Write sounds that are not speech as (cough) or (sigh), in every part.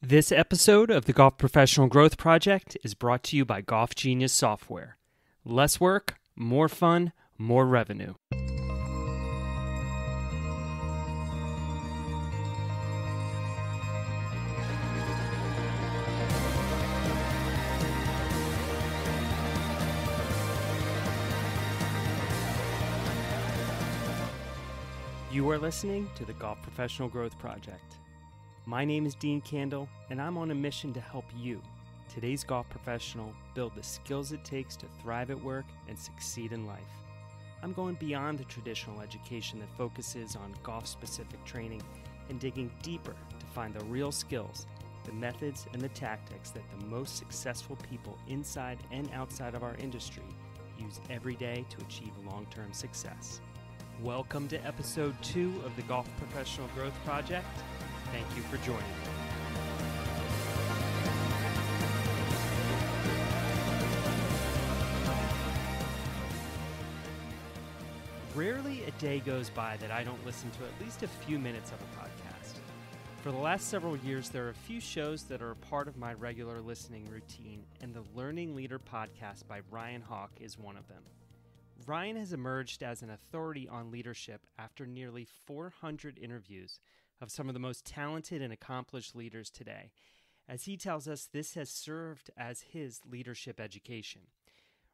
This episode of the Golf Professional Growth Project is brought to you by Golf Genius Software. Less work, more fun, more revenue. You are listening to the Golf Professional Growth Project. My name is Dean Kandle, and I'm on a mission to help you, today's golf professional, build the skills it takes to thrive at work and succeed in life. I'm going beyond the traditional education that focuses on golf specific training and digging deeper to find the real skills, the methods, and the tactics that the most successful people inside and outside of our industry use every day to achieve long term success. Welcome to episode two of the Golf Professional Growth Project. Thank you for joining me. Rarely a day goes by that I don't listen to at least a few minutes of a podcast. For the last several years, there are a few shows that are a part of my regular listening routine, and the Learning Leader podcast by Ryan Hawk is one of them. Ryan has emerged as an authority on leadership after nearly 400 interviews of some of the most talented and accomplished leaders today. As he tells us, this has served as his leadership education.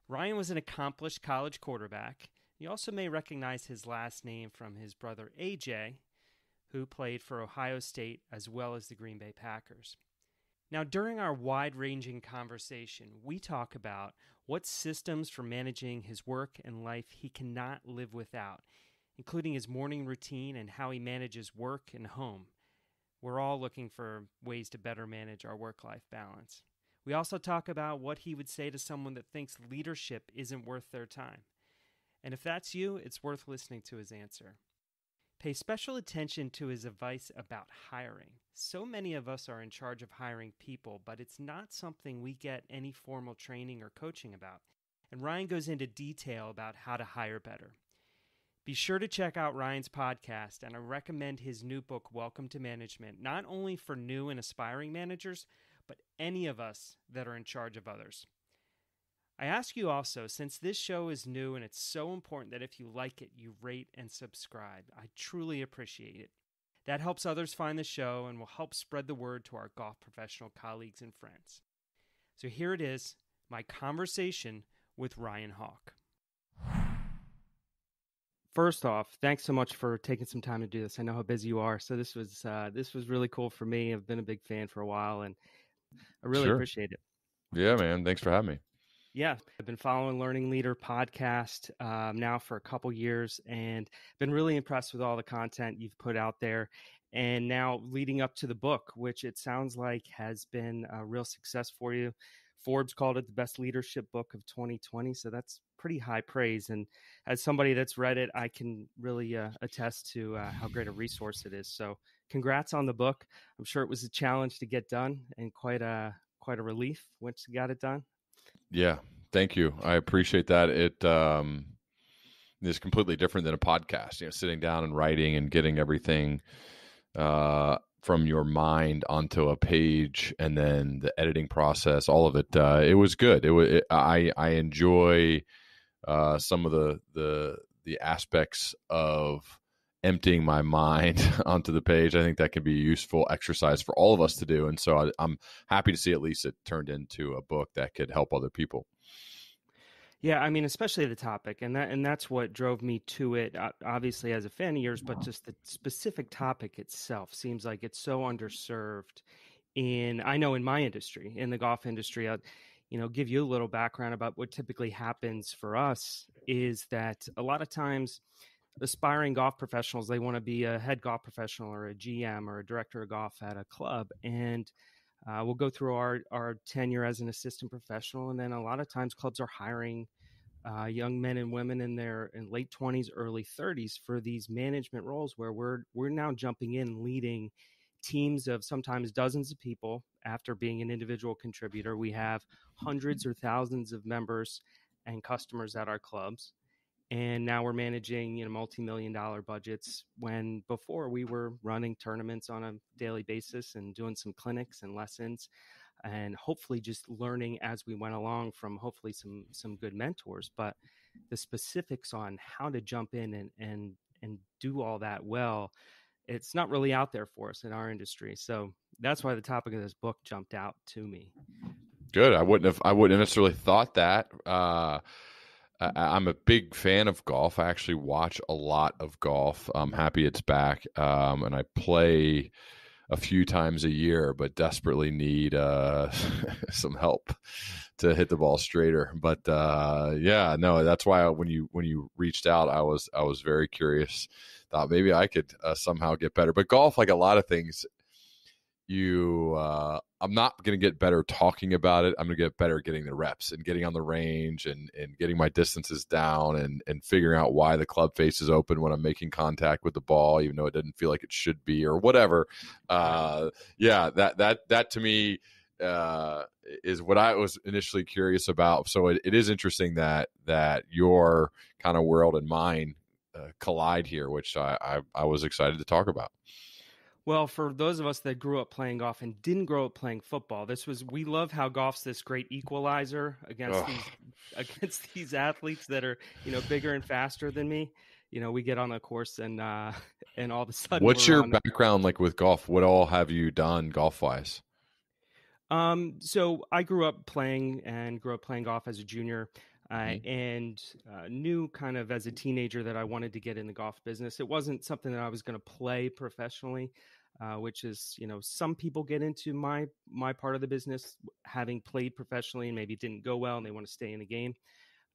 Ryan was an accomplished college quarterback. You also may recognize his last name from his brother AJ, who played for Ohio State as well as the Green Bay Packers. Now, during our wide ranging conversation, we talk about what systems for managing his work and life he cannot live without, including his morning routine and how he manages work and home. We're all looking for ways to better manage our work life balance. We also talk about what he would say to someone that thinks leadership isn't worth their time. And if that's you, it's worth listening to his answer. Pay special attention to his advice about hiring. So many of us are in charge of hiring people, but it's not something we get any formal training or coaching about. And Ryan goes into detail about how to hire better. Be sure to check out Ryan's podcast, and I recommend his new book, Welcome to Management, not only for new and aspiring managers, but any of us that are in charge of others. I ask you also, since this show is new and it's so important that if you like it, you rate and subscribe. I truly appreciate it. That helps others find the show and will help spread the word to our golf professional colleagues and friends. So here it is my conversation with Ryan Hawk first off, thanks so much for taking some time to do this. I know how busy you are, so this was uh, this was really cool for me. I've been a big fan for a while, and I really sure. appreciate it. Yeah, man. Thanks for having me. Yeah, I've been following Learning Leader podcast um, now for a couple years, and been really impressed with all the content you've put out there. And now leading up to the book, which it sounds like has been a real success for you. Forbes called it the best leadership book of 2020. So that's pretty high praise. And as somebody that's read it, I can really uh, attest to uh, how great a resource it is. So congrats on the book. I'm sure it was a challenge to get done and quite a quite a relief once you got it done. Yeah, thank you. I appreciate that. It um, is completely different than a podcast. You know, sitting down and writing and getting everything uh, from your mind onto a page and then the editing process all of it uh, it was good. It was it, i i enjoy uh, some of the the the aspects of emptying my mind (laughs) onto the page. I think that can be a useful exercise for all of us to do and so I, i'm happy to see at least it turned into a book that could help other people yeah, I mean, especially the topic, and that and that's what drove me to it. Uh, obviously, as a fan of yours, but just the specific topic itself seems like it's so underserved. In I know in my industry, in the golf industry, I'll, you know, give you a little background about what typically happens for us is that a lot of times aspiring golf professionals they want to be a head golf professional or a GM or a director of golf at a club, and uh, we'll go through our, our tenure as an assistant professional, and then a lot of times clubs are hiring uh, young men and women in their in late 20s, early 30s for these management roles where we're we're now jumping in leading teams of sometimes dozens of people after being an individual contributor. We have hundreds (laughs) or thousands of members and customers at our clubs. And now we're managing you know multi-million dollar budgets when before we were running tournaments on a daily basis and doing some clinics and lessons and hopefully just learning as we went along from hopefully some some good mentors. But the specifics on how to jump in and and and do all that well it's not really out there for us in our industry. So that's why the topic of this book jumped out to me. Good. I wouldn't have i wouldn't have necessarily thought that uh I, am a big fan of golf. I actually watch a lot of golf. I'm happy it's back, um, and I play a few times a year, but desperately need uh, (laughs) some help to hit the ball straighter. But uh, yeah, no, that's why when you when you reached out, I was I was very curious. Thought maybe I could uh, somehow get better. But golf, like a lot of things, you uh, i'm not going to get better talking about it i'm going to get better getting the reps and getting on the range and and getting my distances down and and figuring out why the club face is open when i'm making contact with the ball even though it doesn't feel like it should be or whatever uh, yeah that that that to me uh, is what I was initially curious about. So it, it is interesting that that your kind of world and mine uh, collide here, which I, I I was excited to talk about. Well, for those of us that grew up playing golf and didn't grow up playing football, this was we love how golf's this great equalizer against oh. these (laughs) against these athletes that are you know bigger and faster than me. You know, we get on the course and uh (laughs) and all of a sudden. What's your background like with golf? What all have you done golf wise? Um, so I grew up playing and grew up playing golf as a junior. Uh, mm-hmm. and uh, knew kind of as a teenager that I wanted to get in the golf business. It wasn't something that I was going to play professionally, uh, which is you know some people get into my my part of the business having played professionally and maybe didn't go well and they want to stay in the game.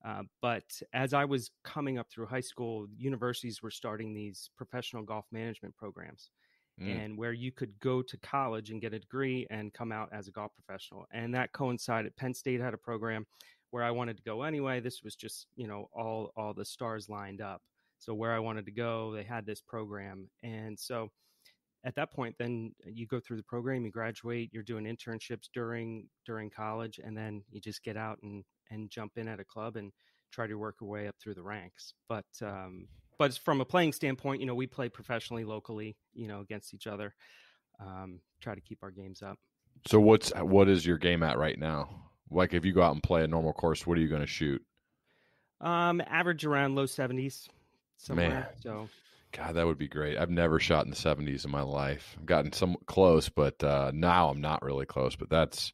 Uh, but as I was coming up through high school, universities were starting these professional golf management programs. Mm. And where you could go to college and get a degree and come out as a golf professional. And that coincided. Penn State had a program where I wanted to go anyway. This was just, you know, all all the stars lined up. So where I wanted to go, they had this program. And so at that point then you go through the program, you graduate, you're doing internships during during college and then you just get out and and jump in at a club and try to work your way up through the ranks. But um but from a playing standpoint, you know, we play professionally locally, you know, against each other. Um, try to keep our games up. So what's what is your game at right now? Like if you go out and play a normal course, what are you going to shoot? Um, average around low seventies somewhere. Man. So, God, that would be great. I've never shot in the seventies in my life. I've gotten some close, but uh, now I'm not really close. But that's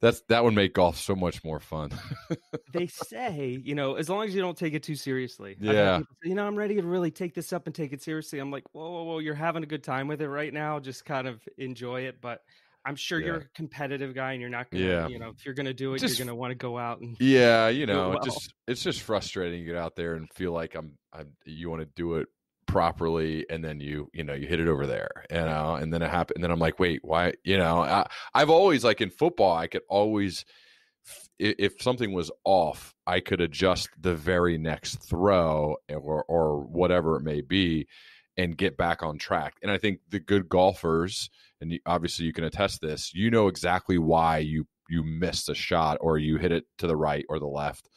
that's that would make golf so much more fun. (laughs) they say, you know, as long as you don't take it too seriously. Yeah. Say, you know, I'm ready to really take this up and take it seriously. I'm like, whoa, whoa, whoa, you're having a good time with it right now. Just kind of enjoy it. But I'm sure yeah. you're a competitive guy and you're not gonna, yeah. you know, if you're gonna do it, just, you're gonna want to go out and yeah, you know, it well. just it's just frustrating. You get out there and feel like I'm, I'm you want to do it properly, and then you, you know, you hit it over there, you know, and then it happened. And then I'm like, wait, why? You know, I, I've always like in football, I could always if something was off, I could adjust the very next throw or or whatever it may be and get back on track. And I think the good golfers, and obviously you can attest this, you know exactly why you you missed a shot or you hit it to the right or the left.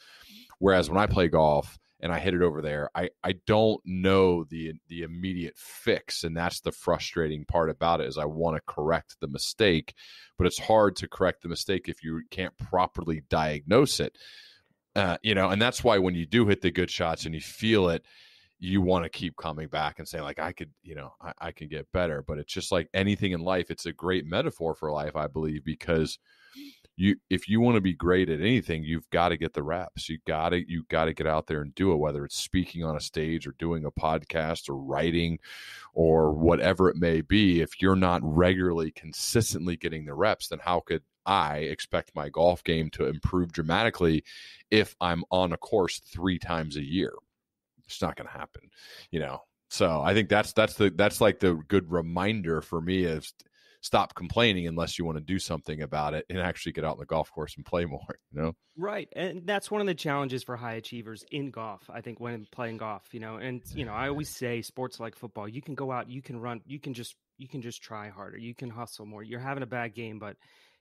Whereas when I play golf and I hit it over there, I I don't know the the immediate fix, and that's the frustrating part about it is I want to correct the mistake, but it's hard to correct the mistake if you can't properly diagnose it. Uh, you know, and that's why when you do hit the good shots and you feel it, you want to keep coming back and say like i could you know I, I can get better but it's just like anything in life it's a great metaphor for life i believe because you if you want to be great at anything you've got to get the reps you got to you got to get out there and do it whether it's speaking on a stage or doing a podcast or writing or whatever it may be. If you're not regularly consistently getting the reps then how could i expect my golf game to improve dramatically if i'm on a course 3 times a year? It's not going to happen, you know. So I think that's that's the that's like the good reminder for me is stop complaining unless you want to do something about it and actually get out on the golf course and play (laughs) more you know right and that's one of the challenges for high achievers in golf i think when playing golf you know and you know i always say sports like football you can go out you can run you can just you can just try harder you can hustle more you're having a bad game but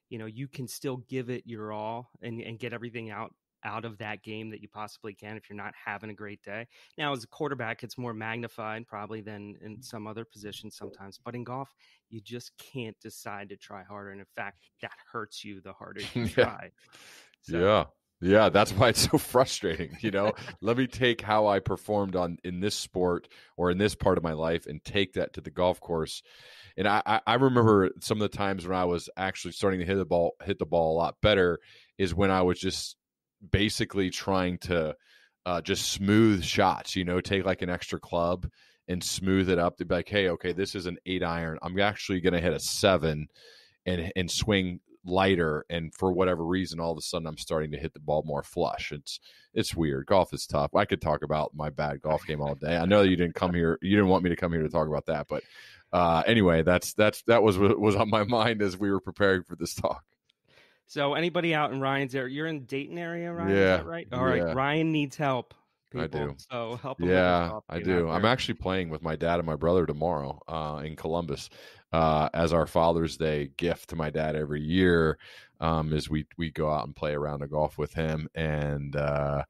you know you can still give it your all and, and get everything out out of that game that you possibly can if you're not having a great day. Now, as a quarterback, it's more magnified probably than in some other positions sometimes. But in golf, you just can't decide to try harder. And in fact, that hurts you the harder (laughs) you Yeah. try. So, Yeah. Yeah, that's why it's so frustrating. You know, let me take how I performed on in this sport or in this part of my life and take that to the golf course. And I, I, I remember some of the times when I was actually starting to hit the ball, hit the ball a lot better, is when I was just basically trying to uh, just smooth shots. You know, take like an extra club and smooth it up to be like, hey, okay, this is an eight iron. I'm actually going to hit a seven and and swing lighter and for whatever reason all of a sudden I'm starting to hit the ball more flush. It's it's weird. Golf is tough. I could talk about my bad golf game all day. I know you didn't come here you didn't want me to come here to talk about that, but uh anyway, that's that's that was what was on my mind as we were preparing for this talk. So anybody out in Ryan's area, you're in Dayton area, Ryan? Is Yeah, that right? All right. yeah. Ryan needs help. I do. So help. Yeah, I do. I'm actually playing with my dad and my brother tomorrow uh, in Columbus uh, as our Father's Day gift to my dad every year. Um, is we we go out and play around a golf with him, and uh,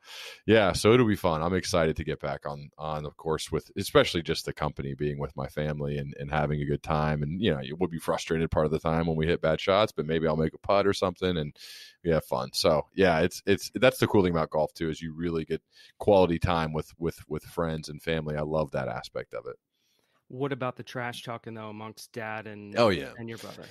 yeah, so it'll be fun. I'm excited to get back on on of course with especially just the company being with my family and, and having a good time. And you know, you will be frustrated part of the time when we hit bad shots, but maybe I'll make a putt or something, and we have fun. So yeah, it's it's that's the cool thing about golf too is you really get quality time with with with friends and family. I love that aspect of it. What about the trash talking though amongst dad and Oh, yeah. and your brother?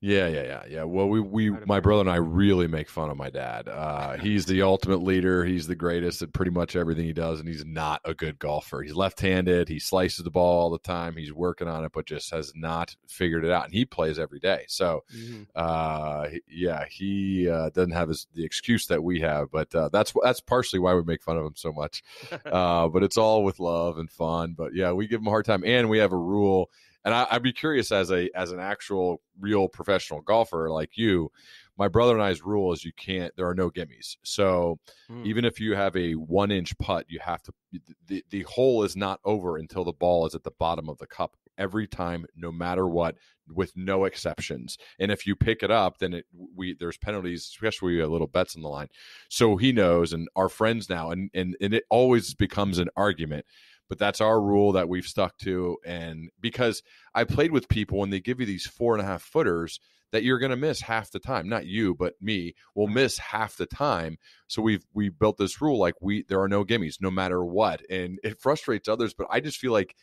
Yeah, yeah, yeah, yeah. Well, we we my brother and I really make fun of my dad. Uh, he's the ultimate leader. He's the greatest at pretty much everything he does, and he's not a good golfer. He's left-handed. He slices the ball all the time. He's working on it, but just has not figured it out. And he plays every day. So, Mhm. uh, yeah, he uh, doesn't have his, the excuse that we have, but uh, that's that's partially why we make fun of him so much. (laughs) uh, but it's all with love and fun. But yeah, we give him a hard time, and we have a rule. And I, I'd be curious as a as an actual real professional golfer like you. My brother and I's rule is you can't. There are no gimmies. So Mm. even if you have a one inch putt, you have to. The the hole is not over until the ball is at the bottom of the cup every time, no matter what, with no exceptions. And if you pick it up, then it, we there's penalties, especially we have little bets on the line. So he knows, and our friends now, and and and it always becomes an argument. But that's our rule that we've stuck to, and because I played with people and they give you these four and a half footers that you're going to miss half the time. Not you, but me will uh-huh. miss half the time. So we've we built this rule like we there are no gimmies no matter what, and it frustrates others. But I just feel like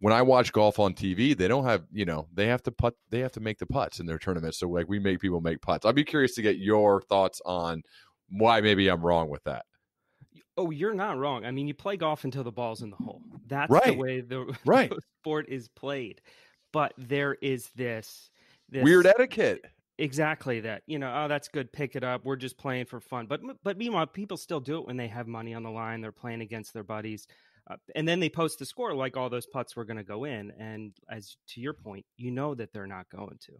when I watch golf on TV, they don't have, you know, they have to put, they have to make the putts in their tournaments. So like we make people make putts. I'd be curious to get your thoughts on why maybe I'm wrong with that. Oh, you're not wrong. I mean, you play golf until the ball's in the hole. That's the way the, (laughs) Right. the sport is played. But there is this, this Weird etiquette. exactly that. You know, oh, that's good. Pick it up. We're just playing for fun. But but meanwhile, people still do it when they have money on the line. They're playing against their buddies, uh, and then they post the score like all those putts were going to go in. And as to your point, you know that they're not going to.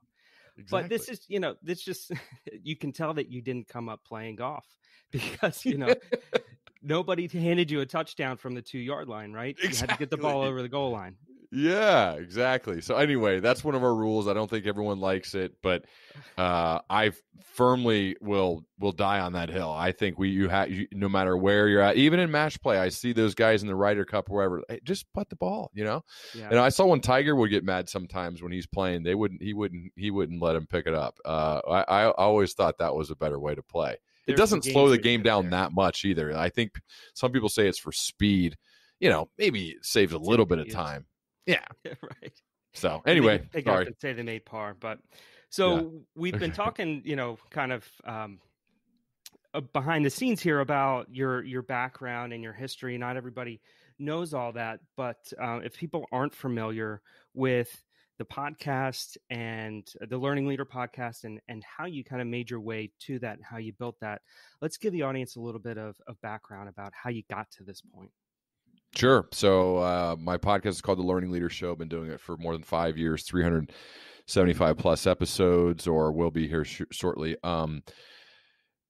But this is, you know, this just (laughs) you can tell that you didn't come up playing golf (laughs) because you know nobody handed you a touchdown from the two yard line, right? You had to get the ball over the goal line. Yeah, exactly. So anyway, that's one of our rules. I don't think everyone likes it, but uh, I firmly will will die on that hill. I think we you have no matter where you're at, even in match play, I see those guys in the Ryder Cup or wherever. Hey, just putt the ball, you know. Yeah. And I saw when Tiger would get mad sometimes when he's playing, they wouldn't he wouldn't he wouldn't let him pick it up. Uh, I I always thought that was a better way to play. It doesn't slow the game down there. that much either. I think some people say it's for speed. You know, maybe it saves a little bit of time. (laughs) Yeah. right. So they anyway, pick up sorry. and say they made par. But so we've been (laughs) talking, you know, kind of um, uh, behind the scenes here about your your background and your history. Not everybody knows all that, but uh, if people aren't familiar with the podcast and the Learning Leader podcast and and how you kind of made your way to that and how you built that, let's give the audience a little bit of, of background about how you got to this point. Sure. So uh, my podcast is called The Learning Leader Show. I've Been doing it for more than five years, 375 plus episodes, or will be here sh- shortly. Um,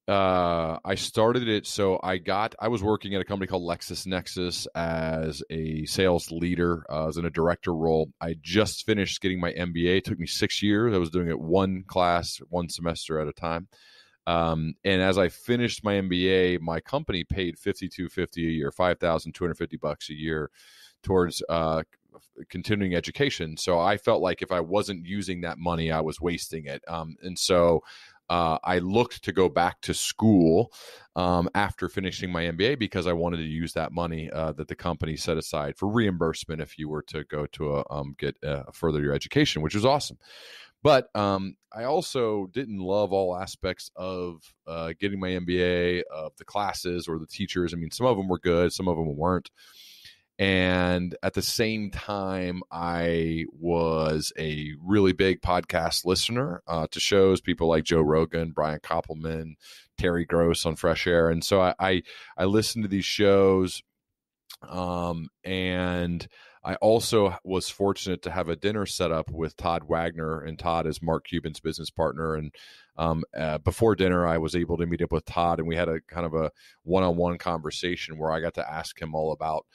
uh, I started it. So I got, I was working at a company called LexisNexis as a sales leader, uh, as in a director role. I just finished getting my MBA. It took me six years. I was doing it one class, one semester at a time. Um, and as I finished my MBA, my company paid fifty two fifty a year, five thousand two hundred fifty bucks a year towards uh, continuing education. So I felt like if I wasn't using that money, I was wasting it. Um, and so uh, I looked to go back to school um, after finishing my MBA because I wanted to use that money uh, that the company set aside for reimbursement if you were to go to a um, get uh, further your education, which was awesome. But um, I also didn't love all aspects of uh, getting my MBA, of the classes or the teachers. I mean, some of them were good, some of them weren't and at the same time i was a really big podcast listener uh, to shows people like joe rogan brian koppelman terry gross on fresh air. And so i i, I listened to these shows um, and i also was fortunate to have a dinner set up with todd wagner and todd is mark cuban's business partner. And um, uh, before dinner i was able to meet up with todd and we had a kind of a one-on-one conversation where i got to ask him all about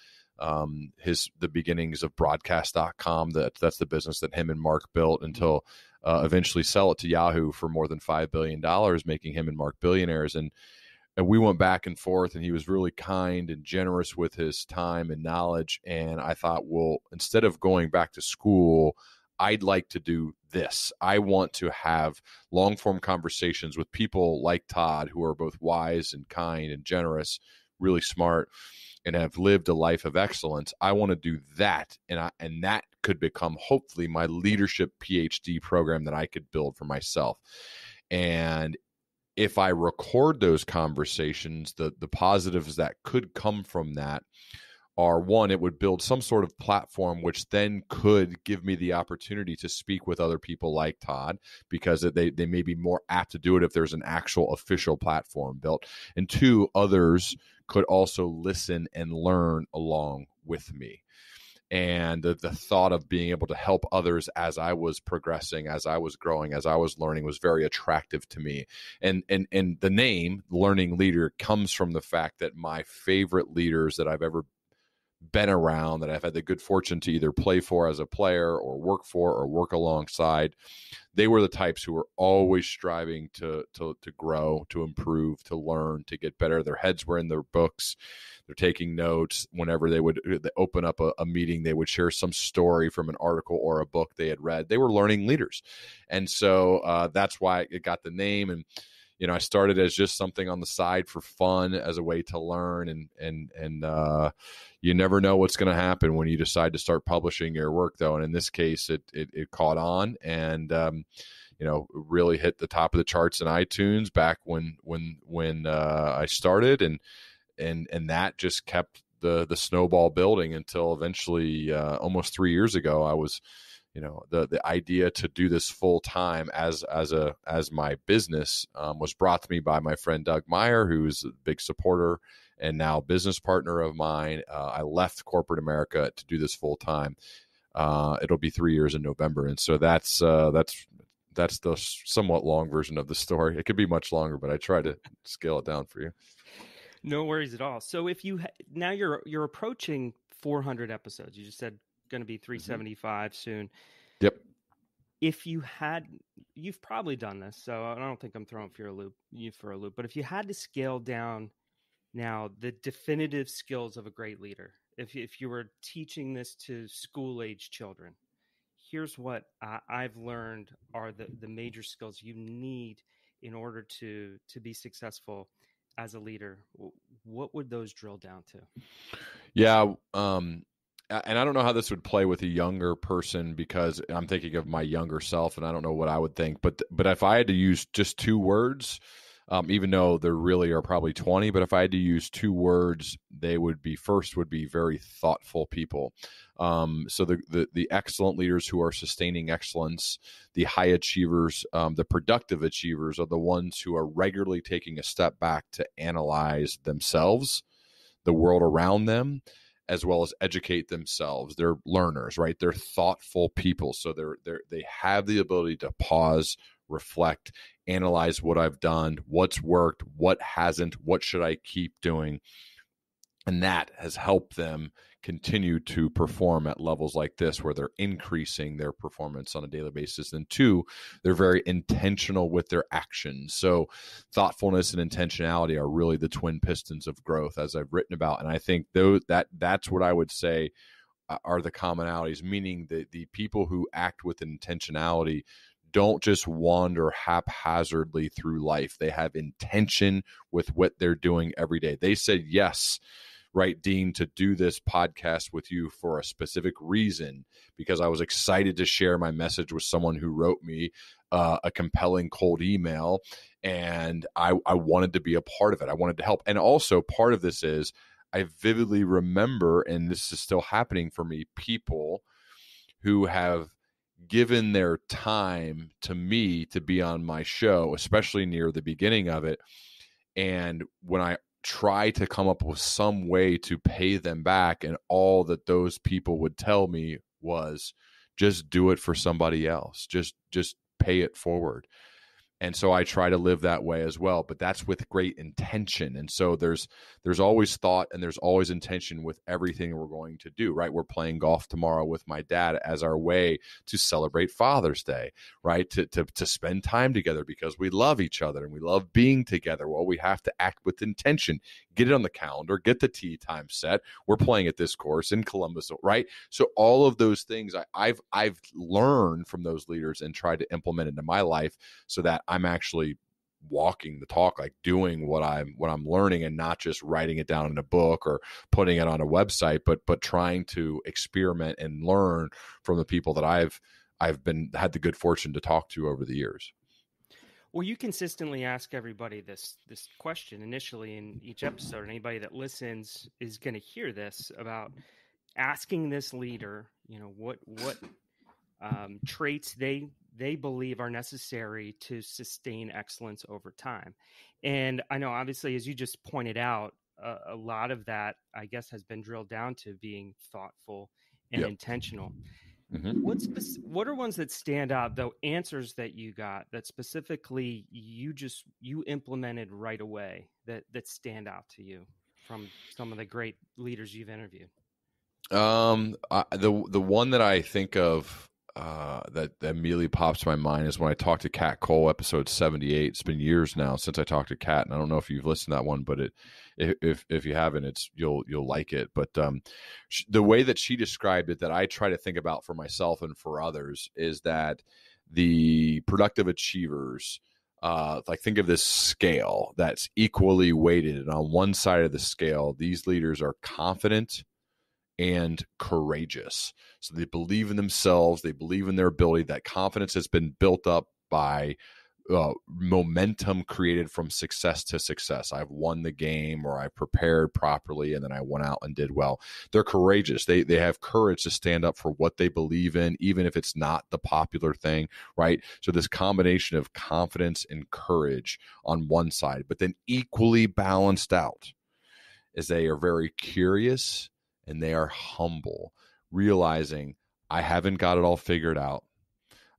um, his the beginnings of broadcast.com that that's the business that him and mark built mm-hmm. until uh, eventually sell it to yahoo for more than five billion dollars making him and mark billionaires and and we went back and forth and he was really kind and generous with his time and knowledge and i thought well instead of going back to school I'd like to do this. I want to have long form conversations with people like Todd, who are both wise and kind and generous, really smart and have lived a life of excellence i want to do that and i and that could become hopefully my leadership phd program that i could build for myself. And if i record those conversations the the positives that could come from that are one it would build some sort of platform which then could give me the opportunity to speak with other people like todd because they, they may be more apt to do it if there's an actual official platform built. And two others could also listen and learn along with me. And the, the thought of being able to help others as i was progressing as i was growing as i was learning was very attractive to me. And and and the name learning leader comes from the fact that my favorite leaders that i've ever been around that I've had the good fortune to either play for as a player or work for or work alongside. They were the types who were always striving to to to grow, to improve, to learn, to get better. Their heads were in their books. They're taking notes. Whenever they would open up a, a meeting, they would share some story from an article or a book they had read. They were learning leaders, and so uh, that's why it got the name and you know, I started as just something on the side for fun as a way to learn and and and uh, you never know what's going to happen when you decide to start publishing your work though. And in this case, it it, it caught on and um, you know really hit the top of the charts in iTunes back when when when uh, I started and and and that just kept the the snowball building until eventually uh, almost three years ago I was you know the the idea to do this full time as as a as my business um, was brought to me by my friend Doug Meyer, who's a big supporter and now business partner of mine. Uh, I left corporate America to do this full time. Uh, it'll be three years in November, and so that's uh, that's that's the somewhat long version of the story. It could be much longer, but I try to scale it down for you. No worries at all. So if you ha- now you're you're approaching 400 episodes. You just said going to be mm-hmm. 375 mm-hmm. soon. Yep. If you had, you've probably done this, so I don't think I'm throwing for a loop, you for a loop. But if you had to scale down now the definitive skills of a great leader, if if you were teaching this to school age children, here's what I, I've learned are the the major skills you need in order to to be successful as a leader what would those drill down to yeah um and I don't know how this would play with a younger person because I'm thinking of my younger self, and I don't know what I would think. But but if I had to use just two words, um, even though there really are probably 20, but if I had to use two words, they would be first would be very thoughtful people. Um, so the, the, the excellent leaders who are sustaining excellence, the high achievers, um, the productive achievers are the ones who are regularly taking a step back to analyze themselves, the world around them, as well as educate themselves. They're learners, right? They're thoughtful people, so they're they they have the ability to pause, reflect, analyze what I've done, what's worked, what hasn't, what should I keep doing, and that has helped them continue to perform at levels like this where they're increasing their performance on a daily basis and two they're very intentional with their actions so thoughtfulness and intentionality are really the twin pistons of growth as i've written about and i think those that that's what i would say uh, are the commonalities meaning the the people who act with intentionality don't just wander haphazardly through life. They have intention with what they're doing every day. They said yes, right, Dean, to do this podcast with you for a specific reason because I was excited to share my message with someone who wrote me uh, a compelling cold email. And I, I wanted to be a part of it. I wanted to help. And also, part of this is I vividly remember, and this is still happening for me, people who have given their time to me to be on my show, especially near the beginning of it. And when I try to come up with some way to pay them back, and all that those people would tell me was just do it for somebody else. Just just pay it forward and so i try to live that way as well but that's with great intention. And so there's there's always thought and there's always intention with everything we're going to do right? We're playing golf tomorrow with my dad as our way to celebrate father's day right? To to, to spend time together because we love each other and we love being together. Well we have to act with intention get it on the calendar get the tee time set. We're playing at this course in columbus right? So all of those things I, i've i've learned from those leaders and tried to implement into my life so that I'm actually walking the talk like doing what i'm what i'm learning and not just writing it down in a book or putting it on a website but but trying to experiment and learn from the people that i've i've been had the good fortune to talk to over the years well you consistently ask everybody this this question initially in each episode and anybody that listens is going to hear this about asking this leader you know what what um, traits they they believe are necessary to sustain excellence over time. And I know, obviously, as you just pointed out, uh, a lot of that, I guess, has been drilled down to being thoughtful and yep. intentional. Mm-hmm. What's what are ones that stand out though? Answers that you got that specifically you just you implemented right away that that stand out to you from some of the great leaders you've interviewed. Um, I, the the one that I think of uh, that, that immediately pops to my mind is when I talked to Kat Cole, episode seventy eight. It's been years now since I talked to Kat, and I don't know if you've listened to that one, but it if if you haven't, it's you'll you'll like it. But um, sh- the way that she described it, that I try to think about for myself and for others, is that the productive achievers. Uh, like think of this scale that's equally weighted and on one side of the scale these leaders are confident and courageous. So they believe in themselves, they believe in their ability. That confidence has been built up by uh, momentum created from success to success. I've won the game or I prepared properly and then I went out and did well. They're courageous. They they have courage to stand up for what they believe in even if it's not the popular thing, right? So this combination of confidence and courage on one side, but then equally balanced out is they are very curious and they are humble, realizing I haven't got it all figured out.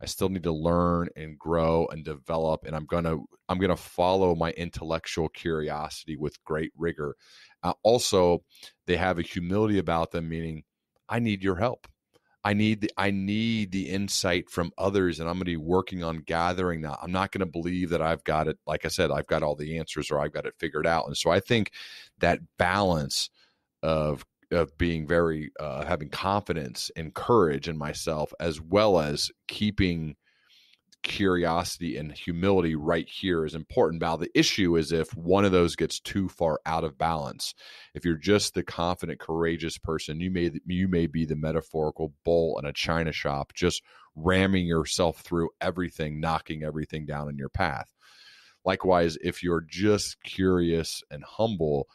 I still need to learn and grow and develop and I'm going to I'm going to follow my intellectual curiosity with great rigor. Uh, also, they have a humility about them meaning I need your help. I need the I need the insight from others and I'm going to be working on gathering that. I'm not going to believe that I've got it like I said I've got all the answers or I've got it figured out. And so I think that balance of of being very uh, having confidence and courage in myself as well as keeping curiosity and humility right here is important. Now the issue is if one of those gets too far out of balance. If you're just the confident courageous person you may you may be the metaphorical bull in a china shop just ramming yourself through everything knocking everything down in your path. Likewise if you're just curious and humble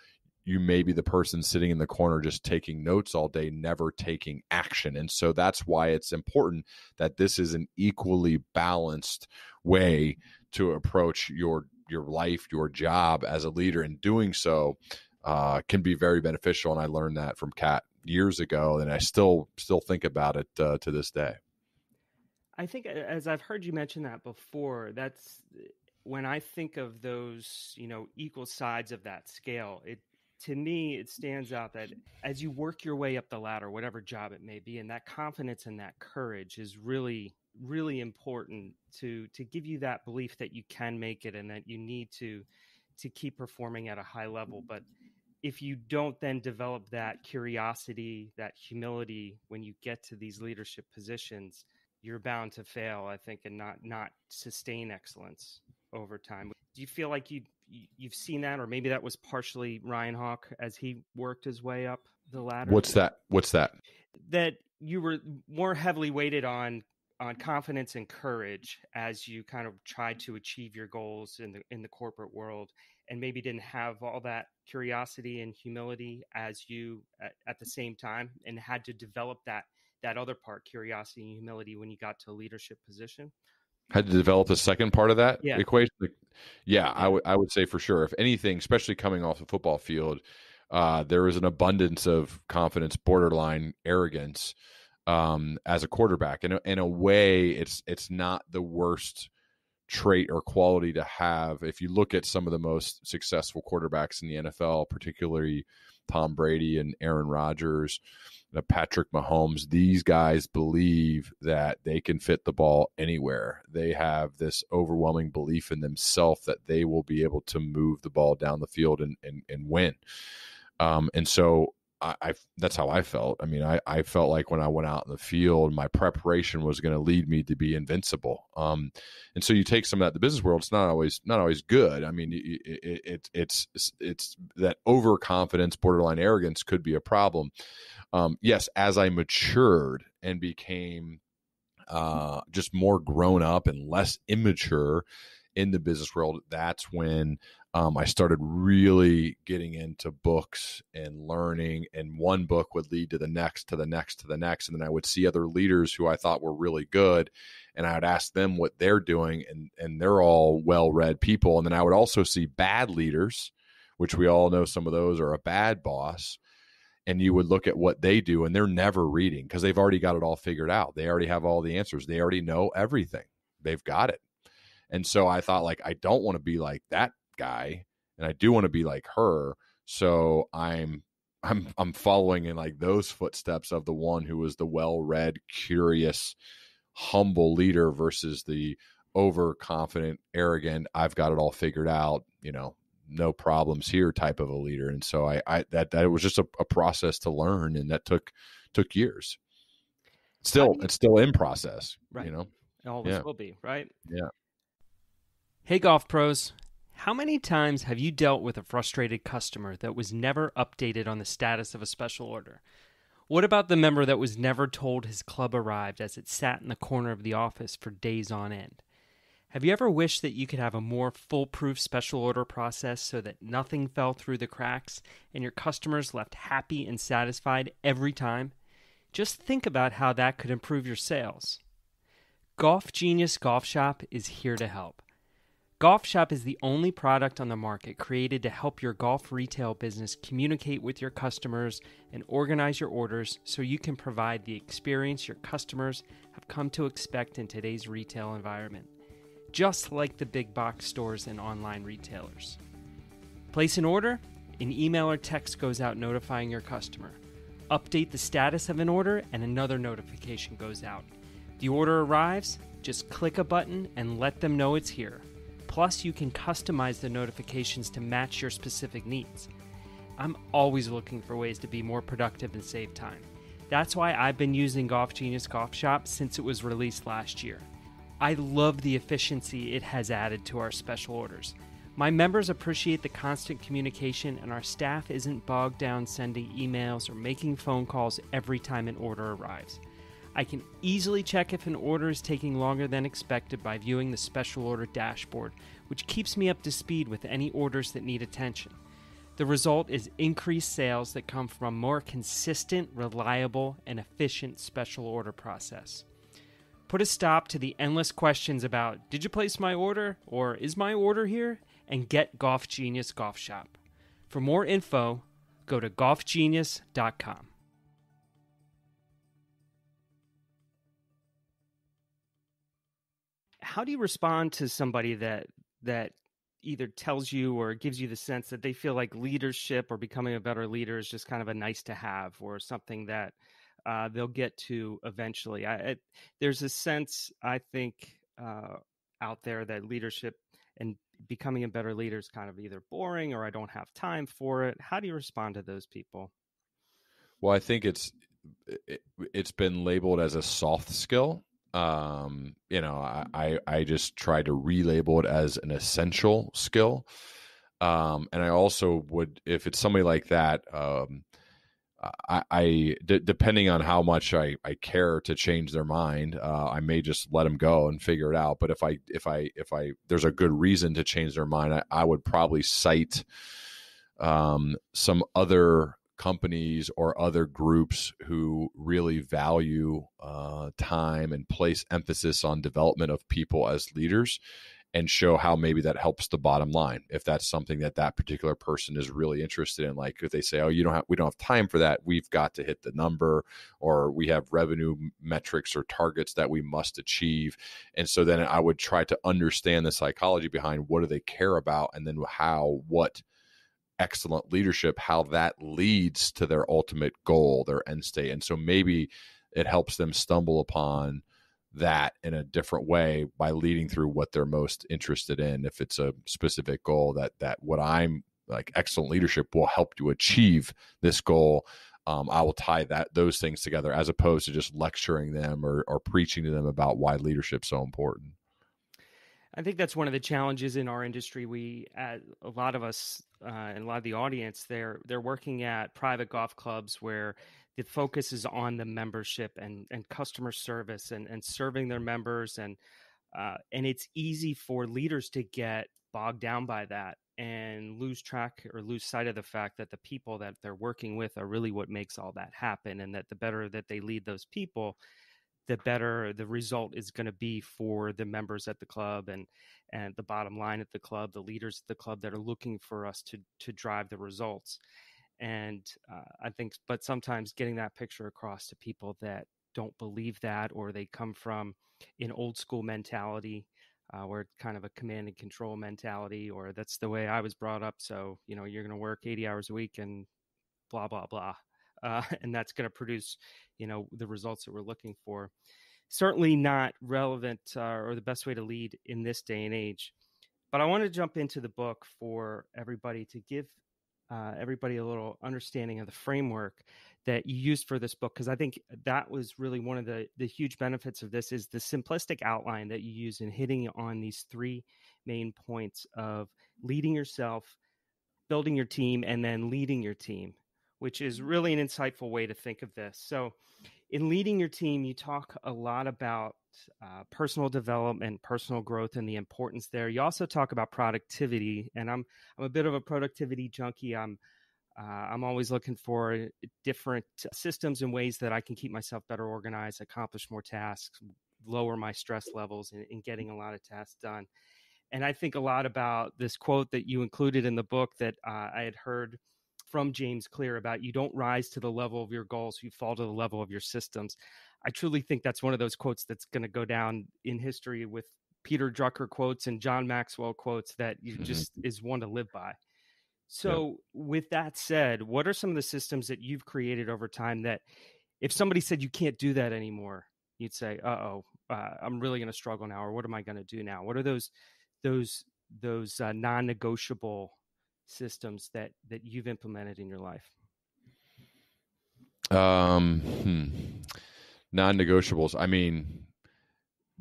you may be the person sitting in the corner just taking notes all day, never taking action. And so that's why it's important that this is an equally balanced way to approach your your life, your job as a leader. And doing so uh, can be very beneficial. And I learned that from Kat years ago, and I still still think about it uh, to this day. I think, as I've heard you mention that before, that's when I think of those, you know, equal sides of that scale. It to me, it stands out that as you work your way up the ladder, whatever job it may be, and that confidence and that courage is really, really important to to give you that belief that you can make it and that you need to to keep performing at a high level. But if you don't then develop that curiosity, that humility when you get to these leadership positions, you're bound to fail, I think, and not not sustain excellence over time. Do you feel like you you've seen that, or maybe that was partially Ryan Hawk as he worked his way up the ladder? What's that? What's that? That you were more heavily weighted on on confidence and courage as you kind of tried to achieve your goals in the in the corporate world and maybe didn't have all that curiosity and humility as you at, at, the same time and had to develop that that other part curiosity and humility when you got to a leadership position had to develop the second part of that yeah. equation yeah, I would I would say for sure if anything especially coming off the football field uh, there is an abundance of confidence borderline arrogance um, as a quarterback. In a, in a way, it's it's not the worst trait or quality to have. If you look at some of the most successful quarterbacks in the NFL, particularly Tom Brady and Aaron Rodgers, Patrick Mahomes, these guys believe that they can fit the ball anywhere. They have this overwhelming belief in themselves that they will be able to move the ball down the field and, and, and win. Um, and so I, I, that's how I felt. I mean, I, I felt like when I went out in the field, my preparation was going to lead me to be invincible. Um, and so you take some of that. The business world, it's not always not always good. I mean, it, it, it it's it's that overconfidence, borderline arrogance could be a problem. Um, yes, as I matured and became uh, just more grown up and less immature in the business world, that's when um, I started really getting into books and learning, and one book would lead to the next, to the next, to the next, and then I would see other leaders who I thought were really good, and I would ask them what they're doing, and and they're all well-read people, and then I would also see bad leaders, which we all know some of those are a bad boss, and you would look at what they do, and they're never reading because they've already got it all figured out. They already have all the answers. They already know everything. They've got it. And so I thought like I don't want to be like that guy and I do want to be like her. So I'm I'm I'm following in like those footsteps of the one who was the well-read, curious, humble leader versus the overconfident, arrogant, I've got it all figured out, you know, no problems here type of a leader. And so I, I that that was just a, a process to learn and that took took years. Still, it's still in process. Right. You know. It always yeah. will be, right? Yeah. Hey golf pros. How many times have you dealt with a frustrated customer that was never updated on the status of a special order? What about the member that was never told his club arrived as it sat in the corner of the office for days on end? Have you ever wished that you could have a more foolproof special order process so that nothing fell through the cracks and your customers left happy and satisfied every time? Just think about how that could improve your sales. Golf Genius Golf Shop is here to help. Golf Shop is the only product on the market created to help your golf retail business communicate with your customers and organize your orders so you can provide the experience your customers have come to expect in today's retail environment, just like the big box stores and online retailers. Place an order, an email or text goes out notifying your customer. Update the status of an order, and another notification goes out. The order arrives, just click a button and let them know it's here. Plus, you can customize the notifications to match your specific needs. I'm always looking for ways to be more productive and save time. That's why I've been using Golf Genius Golf Shop since it was released last year. I love the efficiency it has added to our special orders. My members appreciate the constant communication, and our staff isn't bogged down sending emails or making phone calls every time an order arrives. I can easily check if an order is taking longer than expected by viewing the special order dashboard, which keeps me up to speed with any orders that need attention. The result is increased sales that come from a more consistent, reliable, and efficient special order process. Put a stop to the endless questions about did you place my order or is my order here and get Golf Genius Golf Shop. For more info, go to golfgenius.com. how do you respond to somebody that that either tells you or gives you the sense that they feel like leadership or becoming a better leader is just kind of a nice to have or something that uh, they'll get to eventually. I, it, there's a sense, I think, uh, out there that leadership and becoming a better leader is kind of either boring or I don't have time for it. How do you respond to those people? Well, I think it's it, has been labeled as a soft skill. Um, you know, I, I, just try to relabel it as an essential skill. Um, and I also would, if it's somebody like that, um, I, I d- depending on how much I, I care to change their mind, uh, I may just let them go and figure it out. But if I if I if I there's a good reason to change their mind, I, I would probably cite um, some other companies or other groups who really value uh, time and place emphasis on development of people as leaders and show how maybe that helps the bottom line if that's something that that particular person is really interested in like if they say oh you don't have we don't have time for that we've got to hit the number or we have revenue metrics or targets that we must achieve and so then i would try to understand the psychology behind what do they care about and then how what excellent leadership how that leads to their ultimate goal their end state. And so maybe it helps them stumble upon that in a different way by leading through what they're most interested in. If it's a specific goal that that what i'm like excellent leadership will help you achieve this goal um, i will tie that those things together as opposed to just lecturing them or, or preaching to them about why leadership's so important I think that's one of the challenges in our industry. We, uh, a lot of us, uh, and a lot of the audience, they're they're working at private golf clubs where the focus is on the membership and and customer service and and serving their members and uh, and it's easy for leaders to get bogged down by that and lose track or lose sight of the fact that the people that they're working with are really what makes all that happen and that the better that they lead those people the better the result is going to be for the members at the club and and the bottom line at the club the leaders at the club that are looking for us to to drive the results. And uh, i think but sometimes getting that picture across to people that don't believe that or they come from an old school mentality uh, where it's kind of a command and control mentality or that's the way i was brought up. So you know you're going to work 80 hours a week and blah blah blah uh, (laughs) and that's going to produce you know the results that we're looking for. Certainly not relevant uh, or the best way to lead in this day and age but i want to jump into the book for everybody to give uh, everybody a little understanding of the framework that you used for this book because i think that was really one of the the huge benefits of this is the simplistic outline that you use in hitting on these three main points of leading yourself building your team and then leading your team which is really an insightful way to think of this so in leading your team you talk a lot about uh, personal development, personal growth, and the importance there. You also talk about productivity, and I'm I'm a bit of a productivity junkie. I'm uh, I'm always looking for different systems and ways that I can keep myself better organized, accomplish more tasks, lower my stress levels, in, in getting a lot of tasks done. And I think a lot about this quote that you included in the book that uh, I had heard from James Clear about you don't rise to the level of your goals, you fall to the level of your systems. I truly think that's one of those quotes that's going to go down in history with Peter Drucker quotes and John Maxwell quotes that you mm-hmm. just is one to live by. So, with that said, what are some of the systems that you've created over time that if somebody said you can't do that anymore, you'd say, "Uh-oh, uh, I'm really going to struggle now," or "What am I going to do now?" What are those those those uh, non-negotiable systems that that you've implemented in your life? Um, hmm. Non-negotiables. I mean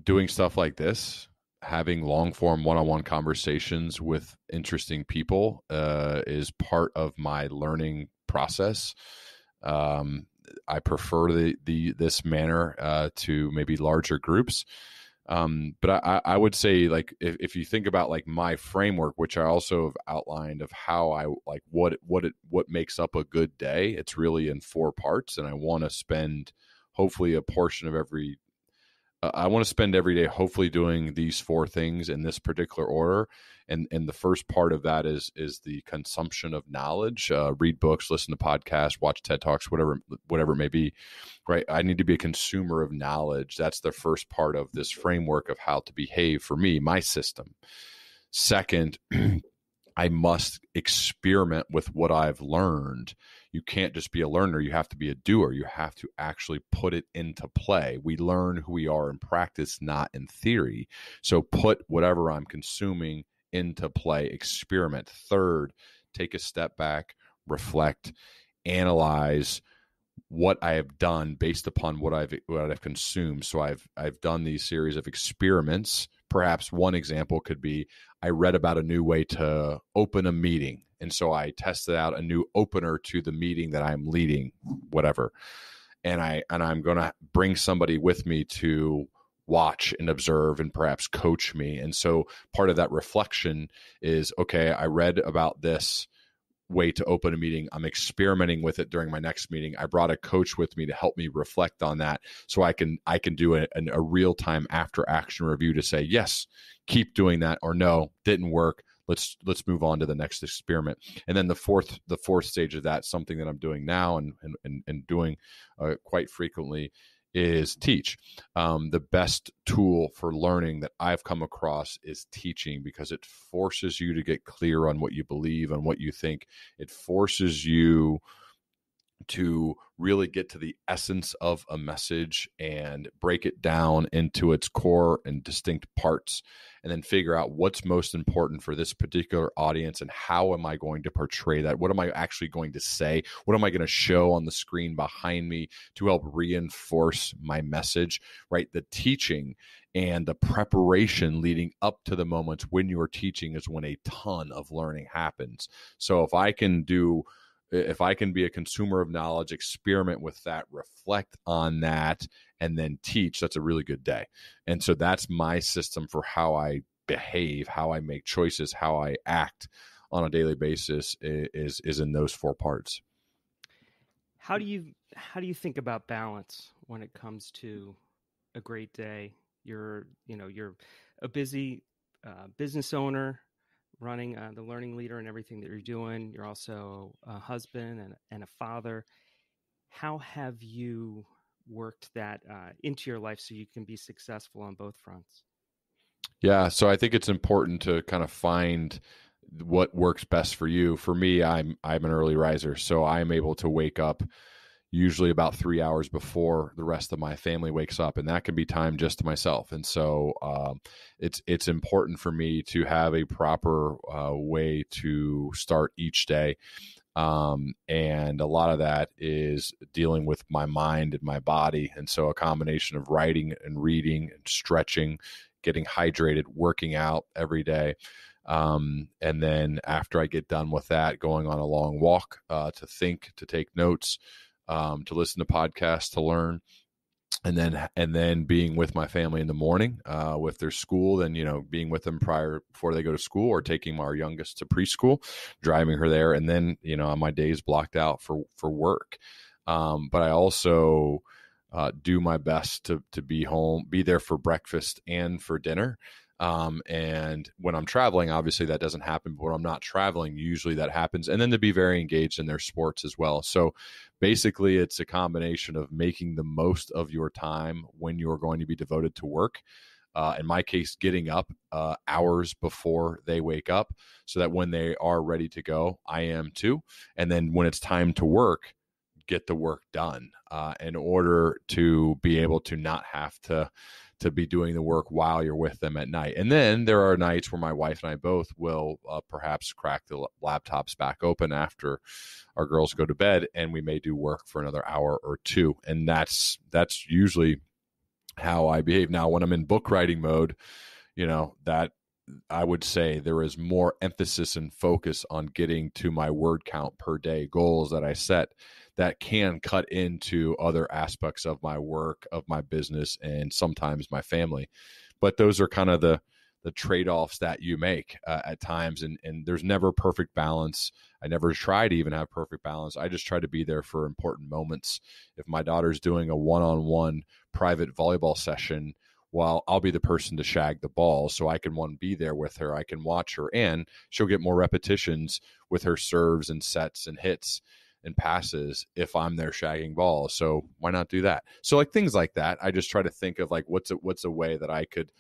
doing stuff like this having long form one-on-one conversations with interesting people uh, is part of my learning process. Um, i prefer the, the this manner uh, to maybe larger groups um, but I, I would say like if, if you think about like my framework which i also have outlined of how i like what what it what makes up a good day it's really in four parts and i want to spend hopefully a portion of every uh, I want to spend every day hopefully doing these four things in this particular order. And and the first part of that is is the consumption of knowledge. Uh, read books, listen to podcasts, watch TED talks, whatever whatever it may be. Right, I need to be a consumer of knowledge. That's the first part of this framework of how to behave for me, my system. Second, (clears throat) I must experiment with what I've learned. You can't just be a learner, you have to be a doer. You have to actually put it into play. We learn who we are in practice, not in theory. So put whatever I'm consuming into play, experiment. Third, take a step back, reflect, analyze what I have done based upon what I've what I've consumed. So I've I've done these series of experiments. Perhaps one example could be I read about a new way to open a meeting, and so I tested out a new opener to the meeting that I'm leading, whatever. And I and I'm going to bring somebody with me to watch and observe and perhaps coach me. And so part of that reflection is okay, I read about this way to open a meeting. I'm experimenting with it during my next meeting. I brought a coach with me to help me reflect on that, so I can I can do a, a real time after action review to say yes, keep doing that, or no, didn't work. Let's let's move on to the next experiment. And then the fourth the fourth stage of that, something that I'm doing now and and and, doing uh, quite frequently, is teach. Um, the best tool for learning that I've come across is teaching because it forces you to get clear on what you believe and what you think. It forces you to really get to the essence of a message and break it down into its core and distinct parts and then figure out what's most important for this particular audience and how am I going to portray that? What am I actually going to say? What am I going to show on the screen behind me to help reinforce my message, right? The teaching and the preparation leading up to the moments when you're teaching is when a ton of learning happens. So if I can do if I can be a consumer of knowledge, experiment with that, reflect on that, and then teach, that's a really good day. And so that's my system for how I behave, how I make choices, how I act on a daily basis is is in those four parts. How do you how do you think about balance when it comes to a great day? You're you know you're a busy uh, business owner running uh, the learning leader and everything that you're doing. You're also a husband and, and a father. How have you worked that uh, into your life so you can be successful on both fronts? Yeah, so I think it's important to kind of find what works best for you. For me, I'm I'm an early riser, so I'm able to wake up usually about three hours before the rest of my family wakes up, and that can be time just to myself. And so um, it's it's important for me to have a proper uh, way to start each day. Um, and a lot of that is dealing with my mind and my body. And so a combination of writing and reading and stretching, getting hydrated, working out every day. Um, and then after I get done with that, going on a long walk uh, to think, to take notes, um, to listen to podcasts, to learn, and then and then being with my family in the morning uh, with their school. Then you know being with them prior before they go to school, or taking our youngest to preschool, driving her there, and then you know my days blocked out for for work. Um, but I also uh, do my best to to be home, be there for breakfast and for dinner. Um, and when I'm traveling, obviously that doesn't happen. But when I'm not traveling, usually that happens. And then to be very engaged in their sports as well. So basically, it's a combination of making the most of your time when you're going to be devoted to work. Uh, in my case, getting up uh, hours before they wake up so that when they are ready to go, I am too. And then when it's time to work, get the work done uh, in order to be able to not have to to be doing the work while you're with them at night. And then there are nights where my wife and I both will uh, perhaps crack the laptops back open after our girls go to bed and we may do work for another hour or two. And that's that's usually how I behave. Now when I'm in book writing mode, you know, that I would say there is more emphasis and focus on getting to my word count per day goals that I set that can cut into other aspects of my work, of my business, and sometimes my family. But those are kind of the the trade-offs that you make uh, at times and and there's never perfect balance. I never try to even have perfect balance. I just try to be there for important moments. If my daughter's doing a one-on-one private volleyball session well i'll be the person to shag the ball so i can one be there with her i can watch her and she'll get more repetitions with her serves and sets and hits and passes if I'm there shagging balls. So why not do that? So like things like that, I just try to think of like what's a what's a way that I could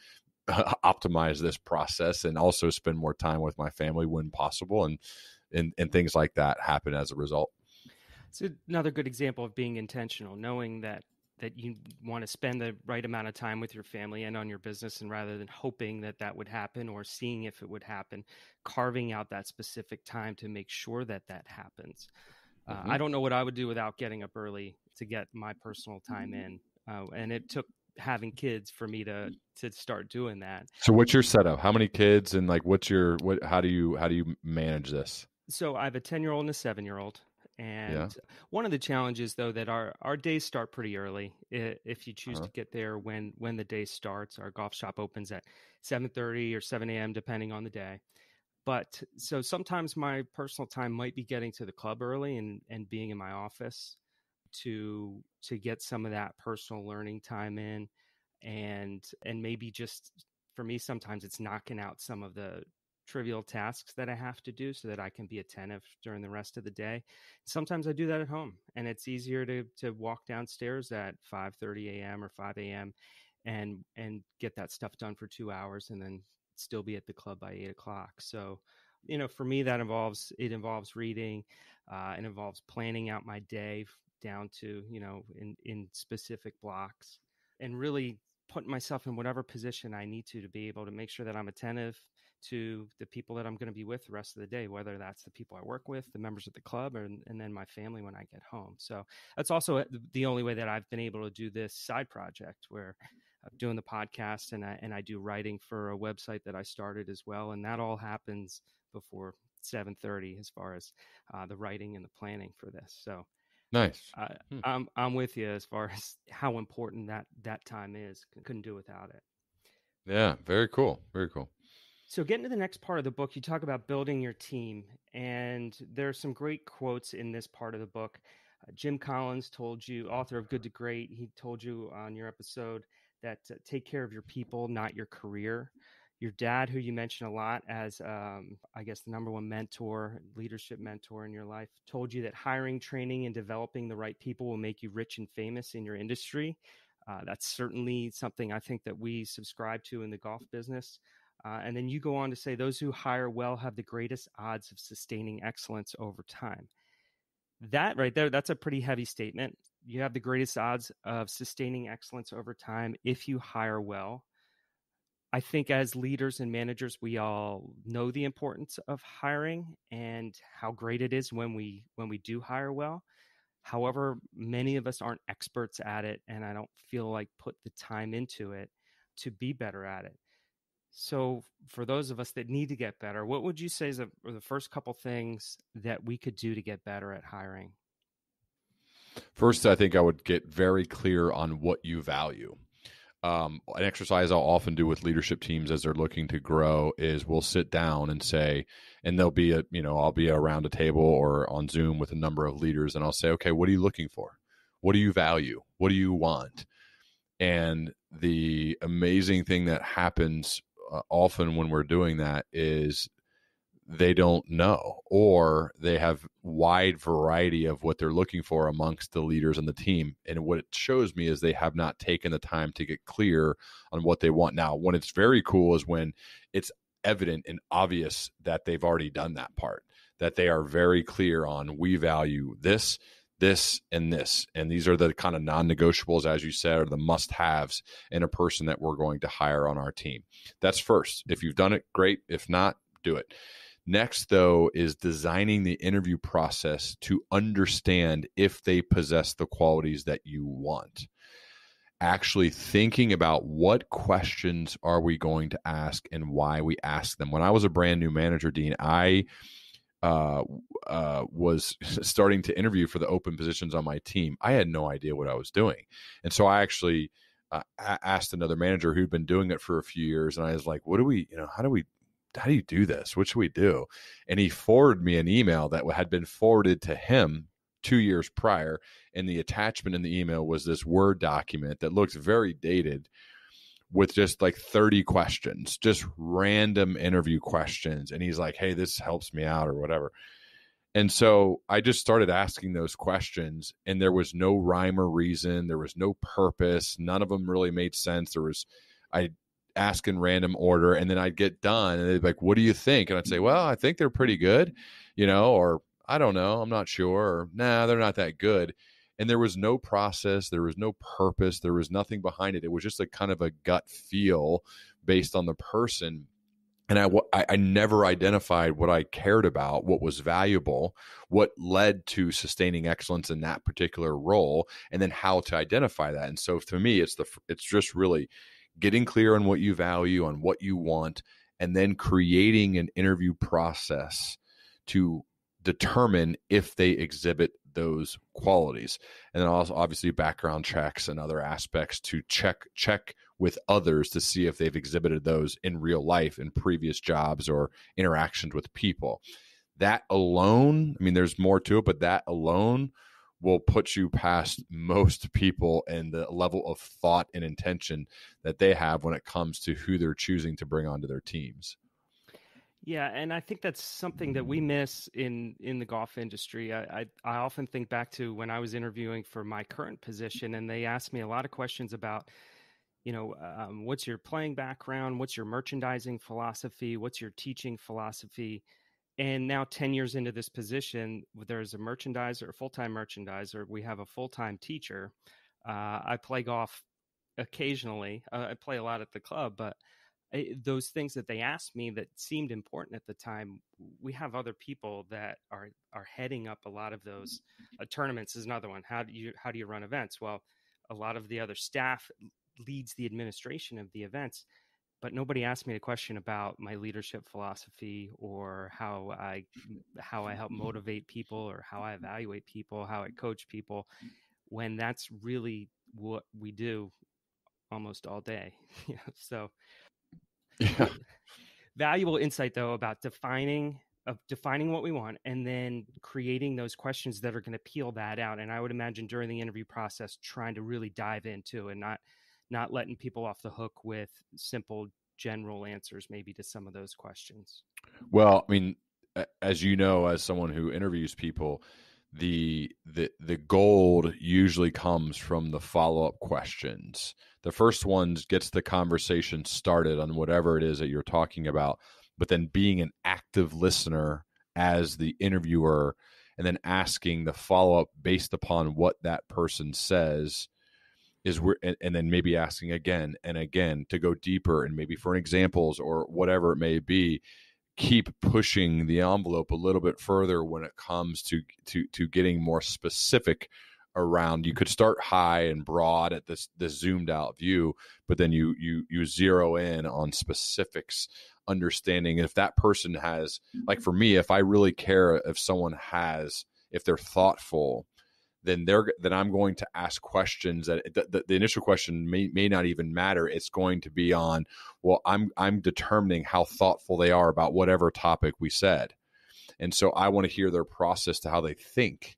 (laughs) optimize this process and also spend more time with my family when possible and and and things like that happen as a result it's another good example of being intentional knowing that that you want to spend the right amount of time with your family and on your business and rather than hoping that that would happen or seeing if it would happen carving out that specific time to make sure that that happens. Mm-hmm. uh, i don't know what i would do without getting up early to get my personal time in uh, and it took having kids for me to to start doing that. So what's your setup? How many kids and like what's your what how do you how do you manage this? So i have a 10 year old and a 7 year old and yeah. one of the challenges, though, that our our days start pretty early. If you choose uh-huh. to get there when when the day starts, our golf shop opens at seven thirty or seven a.m. depending on the day. But so sometimes my personal time might be getting to the club early and and being in my office to to get some of that personal learning time in, and and maybe just for me sometimes it's knocking out some of the trivial tasks that I have to do so that I can be attentive during the rest of the day. Sometimes I do that at home and it's easier to to walk downstairs at 5:30 a.m. or 5 a.m. and and get that stuff done for two hours and then still be at the club by eight o'clock. So, you know, for me that involves it involves reading, uh, it involves planning out my day down to you know in in specific blocks and really putting myself in whatever position I need to to be able to make sure that I'm attentive to the people that I'm going to be with the rest of the day, whether that's the people I work with, the members of the club, or, and then my family when I get home. So that's also uh, the only way that I've been able to do this side project where I'm doing the podcast and I, and I do writing for a website that I started as well. And that all happens before 7.30 as far as uh, the writing and the planning for this. So nice. Uh, hmm. I'm, I'm with you as far as how important that, that time is. Couldn't do without it. Yeah, very cool. Very cool. So, getting to the next part of the book, you talk about building your team, and there are some great quotes in this part of the book. Uh, Jim Collins told you, author of Good to Great, he told you on your episode that uh, take care of your people, not your career. Your dad, who you mention a lot as, um, I guess, the number one mentor, leadership mentor in your life, told you that hiring, training, and developing the right people will make you rich and famous in your industry. Uh, that's certainly something I think that we subscribe to in the golf business. Uh, and then you go on to say those who hire well have the greatest odds of sustaining excellence over time. That right there, that's a pretty heavy statement. You have the greatest odds of sustaining excellence over time if you hire well. I think as leaders and managers, we all know the importance of hiring and how great it is when we when we do hire well. However, many of us aren't experts at it, and I don't feel like put the time into it to be better at it. So, for those of us that need to get better, what would you say is the, the first couple things that we could do to get better at hiring? First, I think I would get very clear on what you value. Um, an exercise I'll often do with leadership teams as they're looking to grow is we'll sit down and say, and there'll be a, you know, I'll be around a table or on Zoom with a number of leaders, and I'll say, okay, what are you looking for? What do you value? What do you want? And the amazing thing that happens uh, often when we're doing that is they don't know or they have wide variety of what they're looking for amongst the leaders and the team. And what it shows me is they have not taken the time to get clear on what they want. Now when it's very cool is when it's evident and obvious that they've already done that part that they are very clear on we value this this and this. And these are the kind of non negotiables, as you said, or the must haves in a person that we're going to hire on our team. That's first. If you've done it, great. If not, do it. Next, though, is designing the interview process to understand if they possess the qualities that you want. Actually, thinking about what questions are we going to ask and why we ask them. When I was a brand new manager, Dean, I uh, uh, was (laughs) starting to interview for the open positions on my team, I had no idea what I was doing. And so I actually uh, asked another manager who'd been doing it for a few years, and I was like, "What do we? You know, how do we? How do you do this? What should we do?" And he forwarded me an email that had been forwarded to him two years prior, and the attachment in the email was this Word document that looked very dated with just like 30 questions, just random interview questions. And he's like, hey, this helps me out or whatever. And so I just started asking those questions, and there was no rhyme or reason. There was no purpose. None of them really made sense. There was, I ask in random order, and then I'd get done, and they'd be like, "What do you think?" And I'd say, "Well, I think they're pretty good," you know, or I don't know, I'm not sure, or nah, they're not that good. And there was no process, there was no purpose, there was nothing behind it. It was just a kind of a gut feel based on the person and I, I never identified what I cared about, what was valuable, what led to sustaining excellence in that particular role, and then how to identify that. And so, for me, it's the it's just really getting clear on what you value, on what you want, and then creating an interview process to determine if they exhibit those qualities and then also obviously background checks and other aspects to check check with others to see if they've exhibited those in real life in previous jobs or interactions with people. That alone, I mean, there's more to it, but that alone will put you past most people and the level of thought and intention that they have when it comes to who they're choosing to bring onto their teams. Yeah, and I think that's something that we miss in in the golf industry. I, I, I often think back to when I was interviewing for my current position, and they asked me a lot of questions about you know, um, what's your playing background? What's your merchandising philosophy? What's your teaching philosophy? And now, 10 years into this position, there's a merchandiser, a full time merchandiser. We have a full time teacher. Uh, I play golf occasionally. Uh, I play a lot at the club, but those things that they asked me that seemed important at the time, we have other people that are are heading up a lot of those uh, tournaments. Is another one. How do you how do you run events? Well, a lot of the other staff leads the administration of the events but nobody asked me a question about my leadership philosophy or how I how I help motivate people or how I evaluate people, how I coach people when that's really what we do almost all day. (laughs) so yeah. (laughs) valuable insight though about defining of defining what we want and then creating those questions that are going to peel that out and I would imagine during the interview process trying to really dive into and not not letting people off the hook with simple general answers maybe to some of those questions well i mean as you know as someone who interviews people the the the gold usually comes from the follow-up questions. The first one gets the conversation started on whatever it is that you're talking about but then being an active listener as the interviewer and then asking the follow-up based upon what that person says is where and, and, then maybe asking again and again to go deeper and maybe for examples or whatever it may be keep pushing the envelope a little bit further when it comes to to to getting more specific around. You could start high and broad at this this zoomed out view but then you you you zero in on specifics understanding if that person has like for me if i really care if someone has if they're thoughtful then they're then I'm going to ask questions that the, the, the, initial question may, may not even matter. It's going to be on well, I'm I'm determining how thoughtful they are about whatever topic we said, and so I want to hear their process to how they think.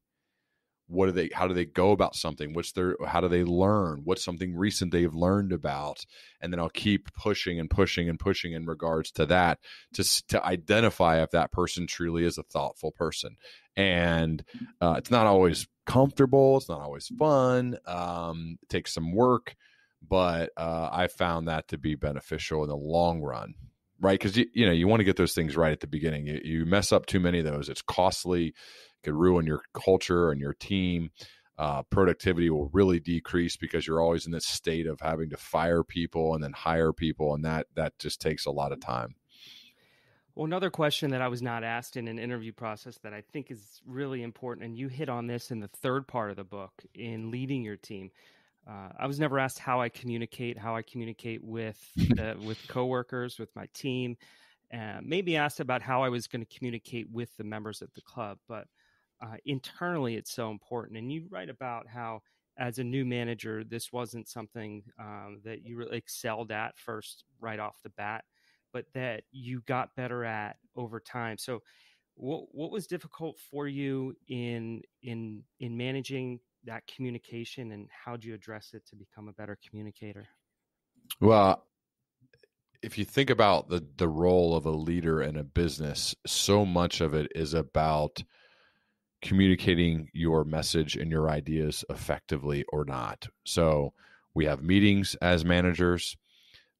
What do they? How do they go about something? What's their? How do they learn? What's something recent they've learned about? And then I'll keep pushing and pushing and pushing in regards to that to to identify if that person truly is a thoughtful person. And uh, it's not always comfortable. It's not always fun. Um, it takes some work, but uh, I found that to be beneficial in the long run, right? Because you you know you want to get those things right at the beginning. You, you mess up too many of those, it's costly. It could ruin your culture and your team. Uh, productivity will really decrease because you're always in this state of having to fire people and then hire people, and that that just takes a lot of time. Well, another question that I was not asked in an interview process that I think is really important, and you hit on this in the third part of the book in leading your team. Uh, I was never asked how I communicate, how I communicate with the, (laughs) with coworkers, with my team. Uh, maybe asked about how I was going to communicate with the members of the club, but uh, internally, it's so important. And you write about how, as a new manager, this wasn't something um, that you really excelled at first, right off the bat but that you got better at over time. So what what was difficult for you in in in managing that communication and how do you address it to become a better communicator? Well, if you think about the the role of a leader in a business, so much of it is about communicating your message and your ideas effectively or not. So we have meetings as managers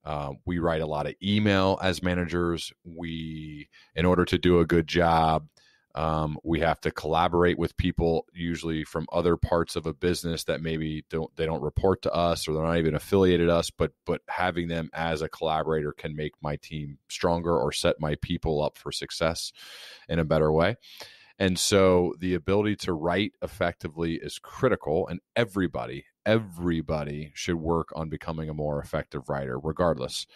Uh, we write a lot of email as managers. We, in order to do a good job, um, we have to collaborate with people usually from other parts of a business that maybe don't they don't report to us or they're not even affiliated us but but having them as a collaborator can make my team stronger or set my people up for success in a better way and so the ability to write effectively is critical and everybody everybody should work on becoming a more effective writer regardless